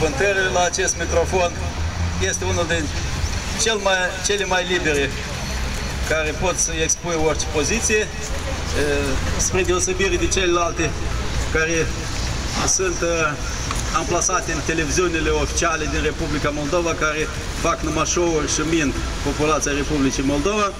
cuvântările la acest microfon. Este unul din cel mai, cele mai libere care pot să expui orice poziție, spre deosebire de celelalte care sunt amplasate în televiziunile oficiale din Republica Moldova, care fac numai show-uri și mint populația Republicii Moldova.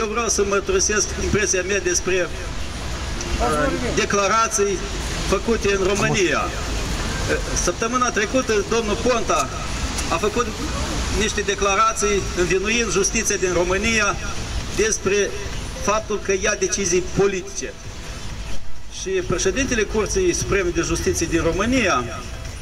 Eu vreau să mărturisesc impresia mea despre uh, declarații făcute în România. Săptămâna trecută, domnul Ponta a făcut niște declarații învinuind justiția din România despre faptul că ia decizii politice. Și președintele Curții Supreme de Justiție din România,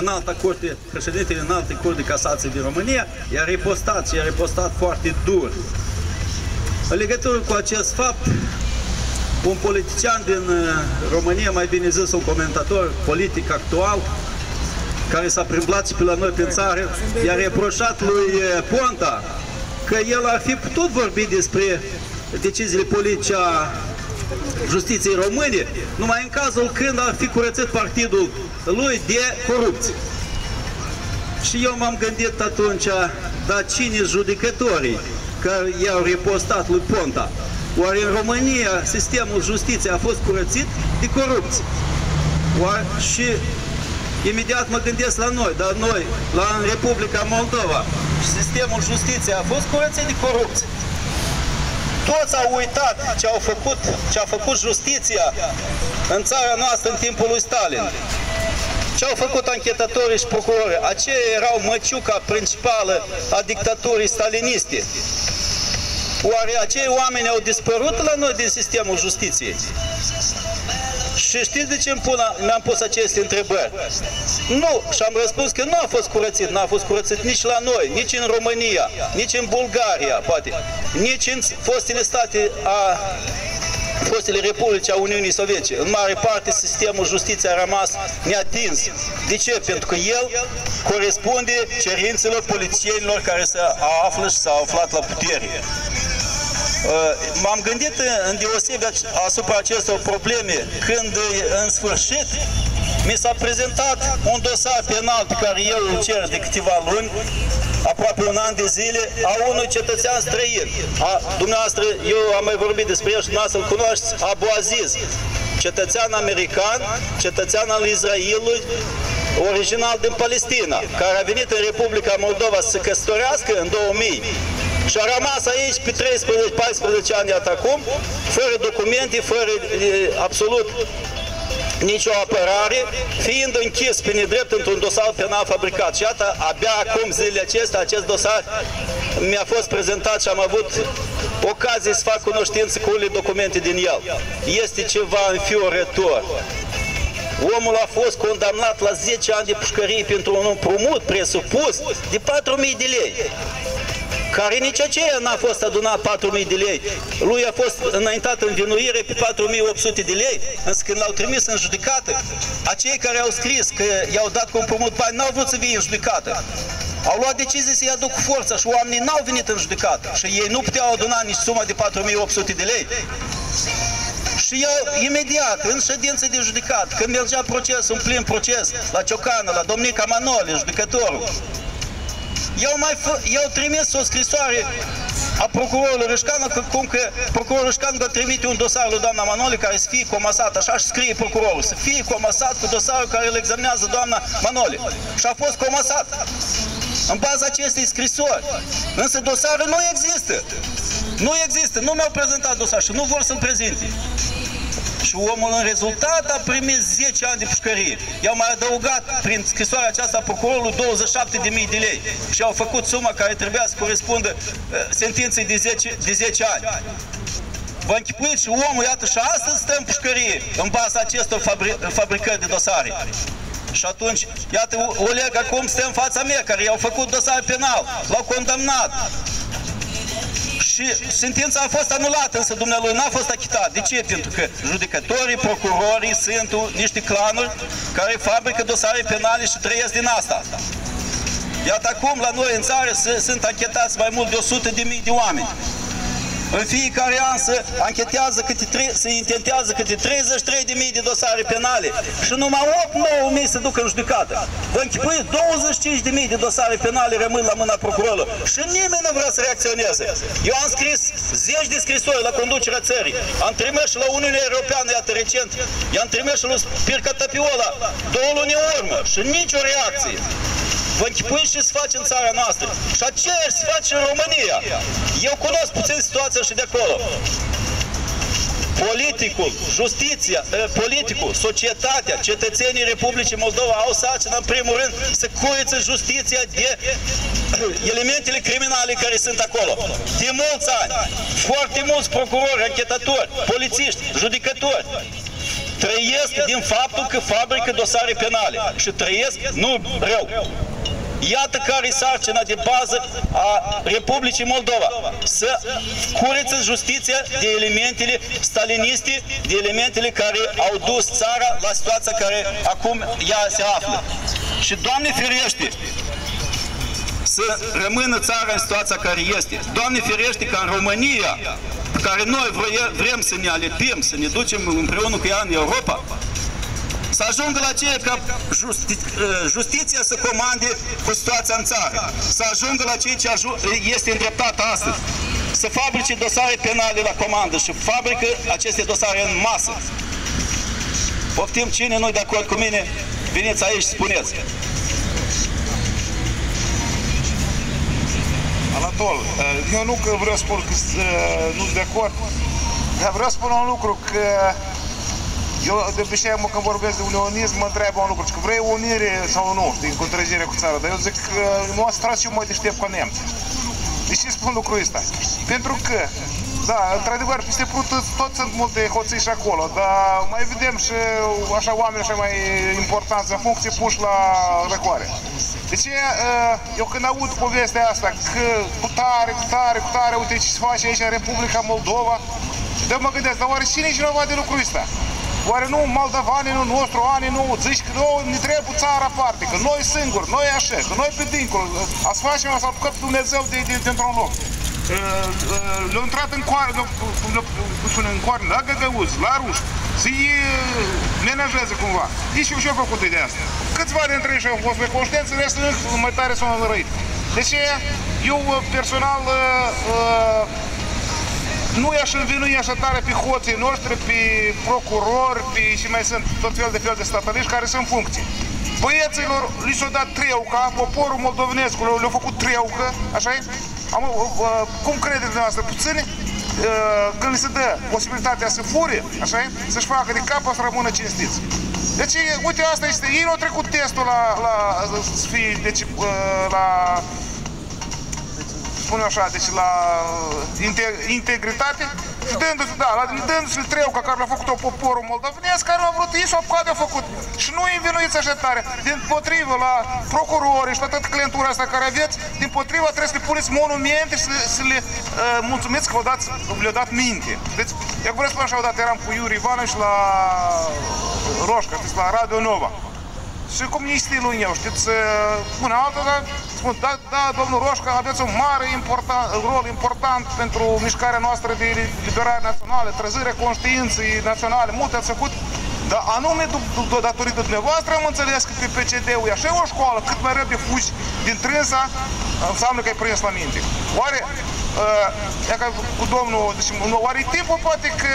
în alta curte, președintele în altă curte de casație din România, i-a repostat și i-a repostat foarte dur. În legătură cu acest fapt, un politician din uh, România, mai bine zis un comentator politic actual, care s-a primblat și pe la noi prin țară, i-a reproșat lui uh, Ponta că el ar fi putut vorbi despre deciziile politice a justiției române, numai în cazul când ar fi curățit partidul lui de corupție. Și eu m-am gândit atunci, dar cine judecătorii care i-au repostat lui Ponta? Oare în România sistemul justiției a fost curățit de corupție? Oare și imediat mă gândesc la noi, dar noi, la Republica Moldova, sistemul justiției a fost curățit de corupție. Toți au uitat ce au făcut, ce a făcut justiția în țara noastră în timpul lui Stalin. Ce au făcut anchetatorii și procurorii? Aceia erau măciuca principală a dictaturii staliniste. Oare acei oameni au dispărut la noi din sistemul justiției? Și știți de ce mi-am pus aceste întrebări? Nu, și am răspuns că nu a fost curățit, nu a fost curățit nici la noi, nici în România, nici în Bulgaria, poate, nici în fostele state a fostele republici a Uniunii Sovietice. În mare parte, sistemul justiției a rămas neatins. De ce? Pentru că el corespunde cerințelor politicienilor care se află și s-au aflat la putere. Uh, m-am gândit în deosebire asupra acestor probleme când în sfârșit mi s-a prezentat un dosar penal pe care eu îl cer de câteva luni, aproape un an de zile, a unui cetățean străin. A, dumneavoastră, eu am mai vorbit despre el și dumneavoastră îl cunoașteți, Abu Aziz, cetățean american, cetățean al Israelului, original din Palestina, care a venit în Republica Moldova să se căsătorească în 2000 și a rămas aici pe 13-14 ani iată acum, fără documente, fără e, absolut nicio apărare, fiind închis pe nedrept într-un dosar penal fabricat. Și iată, abia acum zilele acestea, acest dosar mi-a fost prezentat și am avut ocazie să fac cunoștință cu unele documente din el. Este ceva înfiorător. Omul a fost condamnat la 10 ani de pușcărie pentru un împrumut presupus de 4.000 de lei care nici aceea n-a fost adunat 4.000 de lei. Lui a fost înaintat învinuire pe 4.800 de lei, însă când l-au trimis în judecată, acei care au scris că i-au dat cu împrumut bani, n-au vrut să vină în judecată. Au luat decizii să-i aduc forța și oamenii n-au venit în judecată și ei nu puteau aduna nici suma de 4.800 de lei. Și eu, imediat, în ședință de judecat, când mergea procesul, în plin proces, la Ciocană, la Domnica Manole, judecătorul, eu, mai eu trimis o scrisoare a procurorului Râșcană, că, cum că procurorul Râșcană va trimite un dosar lui doamna Manole care să fie comasat, așa și scrie procurorul, să fie comasat cu dosarul care îl examinează doamna Manole. Și a fost comasat în baza acestei scrisori. Însă dosarul nu există. Nu există, nu mi-au prezentat dosar și nu vor să-l prezinte. Și omul în rezultat a primit 10 ani de pușcărie. I-au mai adăugat prin scrisoarea aceasta procurorului 27.000 de lei și au făcut suma care trebuia să corespundă uh, sentinței de 10, de 10 ani. Vă închipuiți și omul, iată, și astăzi stă în pușcărie în baza acestor fabri fabricări de dosare. Și atunci, iată, Oleg acum stă în fața mea, care i-au făcut dosar penal, l-au condamnat, și sentința a fost anulată, însă dumnealui n-a fost achitat. De ce? Pentru că judecătorii, procurorii sunt niște clanuri care fabrică dosare penale și trăiesc din asta. Iată acum la noi în țară sunt anchetați mai mult de 100 de mii de oameni. În fiecare an se anchetează câte, tre- se intentează câte 33.000 de dosare penale și numai 8-9.000 se duc în judecată. Vă închipuiți, 25.000 de dosare penale rămân la mâna procurorului și nimeni nu vrea să reacționeze. Eu am scris zeci de scrisori la conducerea țării, am trimis și la Uniunea Europeană, iată recent, i-am trimis și lui Pirca Tapiola două luni în urmă și nicio reacție. Vă închipuiți ce se face în țara noastră. Și aceeași se face în România. Eu cunosc puțin situația și de acolo. Politicul, justiția, eh, politicul, societatea, cetățenii Republicii Moldova au sarcină, în primul rând, să curețe justiția de elementele criminale care sunt acolo. De mulți ani, foarte mulți procurori, anchetatori, polițiști, judecători, trăiesc din faptul că fabrică dosare penale și trăiesc nu rău. Iată care e sarcina de bază a Republicii Moldova. Să curețe justiția de elementele staliniste, de elementele care au dus țara la situația care acum ea se află. Și Doamne ferește, să rămână țara în situația care este. Doamne ferește ca în România, pe care noi vrem să ne alepim, să ne ducem împreună cu ea în Europa, să ajungă la ceea ca justi ă, justiția să comande cu situația în țară, să ajungă la ceea ce este îndreptat astăzi, să fabrice dosare penale la comandă și fabrică aceste dosare în masă. Poftim cine nu de acord cu mine, veniți aici și spuneți. Anatol, ă, eu nu că vreau să spun că ă, nu sunt de acord, dar vreau să spun un lucru, că eu de obicei mă, când vorbesc de unionism mă întreabă un lucru, că vrei unire sau nu, știi, în contrazire cu țara, dar eu zic că m-a tras eu mai deștept ca nemți. De ce spun lucrul ăsta? Pentru că da, într-adevăr, peste Prut tot sunt multe hoții și acolo, dar mai vedem și așa oameni așa mai importanți în funcție puși la răcoare. Deci eu când aud povestea asta că cu tare, cu tare, cu tare, uite ce se face aici în Republica Moldova, de mă gândesc, dar oare cine și de lucrul ăsta? Oare nu nu nostru, ani nu, zici că nu, ne trebuie țara aparte, că noi singuri, noi așa, că noi pe dincolo, ați facem, ați apucat Dumnezeu de, de, dintr-un loc. Le-au intrat în coarne, cum spune, în coarne, la găgăuz, la ruș, să-i menajează cumva. Nici eu și-au făcut de asta. Câțiva dintre ei și-au fost pe conștiință, restul mai tare s-au înrăit. Deci eu personal nu i-aș învinui așa tare pe hoții noștri, pe procurori, pe și mai sunt tot fel de fel de stataliști care sunt funcții. Băieților li s-a dat treuca, poporul moldovenesc le-a făcut treucă, așa -i? Am, uh, cum credeți dumneavoastră, puțini uh, când li se dă posibilitatea să fure, așa să-și facă de cap, să rămână cinstiți. Deci, uite, asta este, ei au trecut testul la, la, să fie, deci, uh, la spun eu așa, deci la integritate și dându-se, da, dându-se treuca care l-a făcut-o poporul moldovenesc, care a vrut ei și au de făcut. Și nu îi învinuiți așa tare. Din potrivă, la procurori și la toată clientura asta care aveți, din potrivă trebuie să le puneți monumente și să, să le uh, mulțumiți că le-au dat minte. Deci, eu vreau să spun așa, odată eram cu Iuri Ivană și la Roșca, deci la Radio Nova. Și cum e stilul meu, știți, una altă, dar spun, da, da, domnul Roșca, aveți un mare important, rol important pentru mișcarea noastră de liberare națională, trezirea conștiinței naționale, multe ați făcut, dar anume datorită dumneavoastră am înțeles că pe PCD-ul e așa o școală, cât mai repede fugi din trânsa, înseamnă că ai prins la minte. Oare, uh, ca cu domnul, deci, oare timpul poate că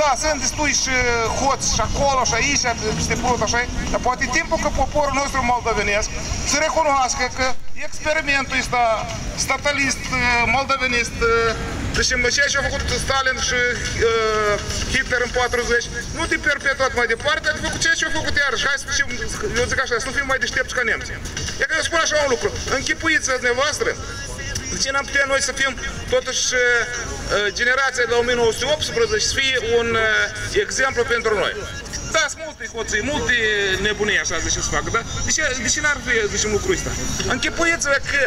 da, sunt destui și hoți și acolo și aici, peste prut, așa dar poate timpul că poporul nostru moldovenesc să recunoască că experimentul ăsta statalist, moldovenist, deci ceea ce a făcut Stalin și uh, Hitler în 40, nu te perpetuat mai departe, adică făcut ceea ce a făcut iarăși. Hai să fim, eu zic așa, să nu fim mai deștepți ca nemții. E că eu spun așa un lucru, închipuiți-vă dumneavoastră, de ce n-am putea noi să fim totuși generația de 1918 să fie un exemplu pentru noi? Da, sunt multe hoții, multe nebunii așa zice să facă, da? De ce, de ce n-ar fi, zicem, lucrul ăsta? Închipuiți-vă că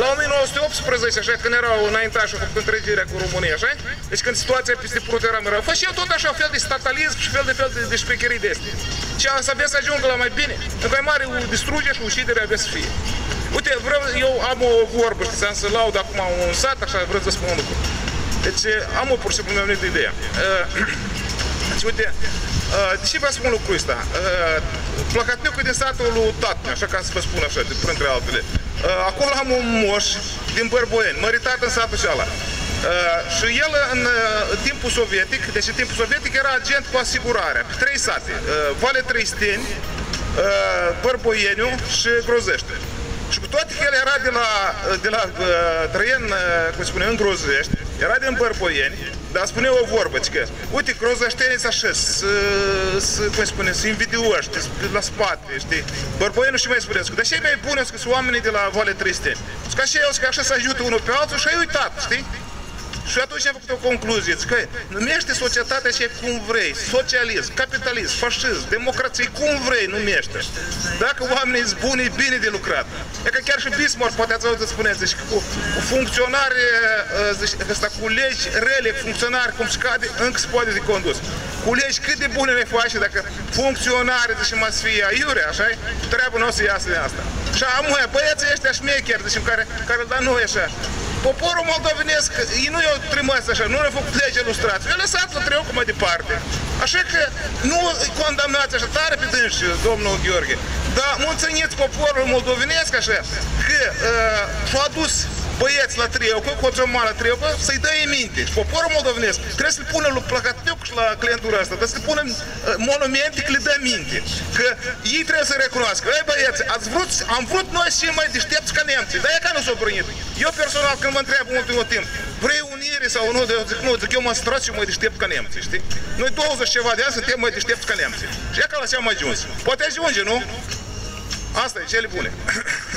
la 1918, așa, când erau înaintași, au făcut întregirea cu România, așa? Deci când situația peste prut era mai rău, fă și eu tot așa fel de statalism și fel de fel de, de șpecherii de astea. Și să avea să ajungă la mai bine. Încă mai mare distrugere și ucidere avea să fie. Uite, vreau, eu am o vorbă, știți, am să laud acum un sat, așa, vreau să spun un lucru. Deci am o pur și simplu mi-am venit ideea. Uh, deci, uite, uh, de ce vă spun lucrul ăsta? Uh, Placatniucul din satul lui Tatne, așa ca să vă spun așa, de printre altele. Uh, acolo am un moș din Bărboieni, măritat în satul și ala. Uh, și el în uh, timpul sovietic, deci în timpul sovietic era agent cu asigurare, pe trei sate, uh, Vale Trăisteni, uh, Bărboieniu și Grozește. Și cu toate că el era de la, de la uh, Trăien, uh, cum se spune, în Grozești, era din Bărboieni, dar spune o vorbă, că, uite, Grozeștenii sunt așa, să, cum se spune, să invidioși, la spate, știi? Bărboienul și mai spuneți, dar ce mai bune sunt oamenii de la Vale Tristeni. Că așa el, că așa să ajute unul pe altul și ai uitat, știi? Și atunci am făcut o concluzie, că numește societatea ce cum vrei, socialism, capitalism, fascism, democrație, cum vrei, numește. Dacă oamenii sunt buni, e bine de lucrat. E că chiar și Bismarck, poate ați auzit spuneți, zice, cu, cu funcționare, ă, zice, ăsta, cu legi rele, funcționari, cum scade, încă se poate de condus. Cu legi cât de bune le face dacă funcționare, zice, mă să fie aiure, așa -i? Treaba nu o să iasă de asta. Și am băieții ăștia șmecheri, zice, care, care, dar nu e așa. Poporul moldovenesc, ei nu i-au trimis așa, nu le-au făcut lege ilustrație, i-au lăsat să treacă mai departe. Așa că nu condamnați așa tare pe dânsi, domnul Gheorghe, dar mulțumiți poporul moldovenesc așa, că uh, și-a adus băieți la Triocul, cu o la Triocul, să-i dă minte. Și poporul moldovenesc trebuie să-l pună la Placatniuc și la clientura asta, trebuie să-l pună uh, monumente că le dă minte. Că ei trebuie să recunoască. Ei băieți, ați vrut, am vrut noi și mai deștepți ca nemții, dar e ca nu s-au primit. Eu personal când mă întreabă în ultimul timp, vrei unire sau nu, de, zic, nu, zic, eu mă strat și mai deștept ca nemții, știi? Noi 20 ceva de ani suntem mai deștepți ca nemții. Și e ca la ce am ajuns. Poate ajunge, nu? Asta e cele bune.